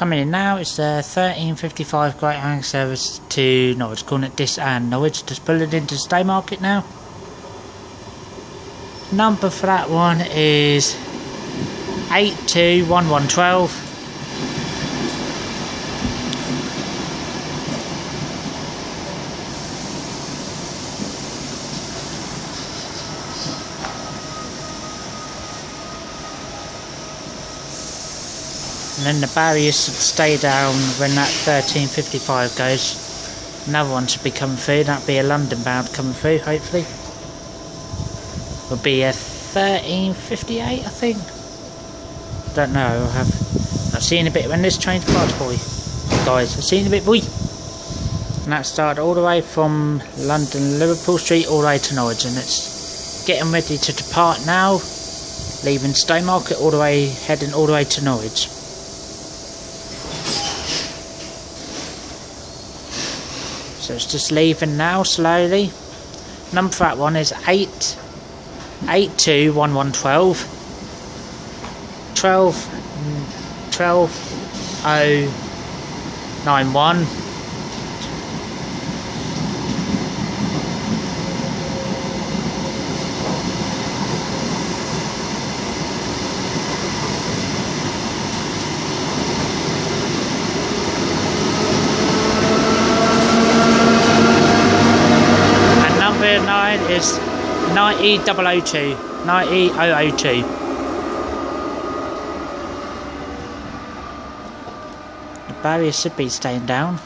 Coming in now, it's the 1355 Great Hang service to Norwich, calling it and Norwich. Just pull it into Stowmarket now. Number for that one is 821112. And then the barriers should stay down when that 1355 goes. Another one should be coming through, that'll be a London bound coming through, hopefully. Will be a 1358, I think. Don't know, I have. I've seen a bit when this train's past, boy. Guys, I've seen a bit, boy. And that started all the way from London, Liverpool Street, all the way to Norwich, and it's getting ready to depart now, leaving Stowmarket all the way, heading all the way to Norwich. So it's just leaving now slowly. Number for that one is 8 eight two one one twelve. 12 mm, 12 0 9 1 and number 9 is 90002 90002 The barrier should be staying down.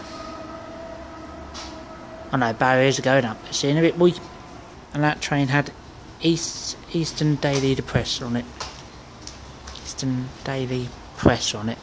Oh no, barriers are going up. Seeing a bit boy. And that train had East Eastern Daily Press on it. Eastern Daily Press on it.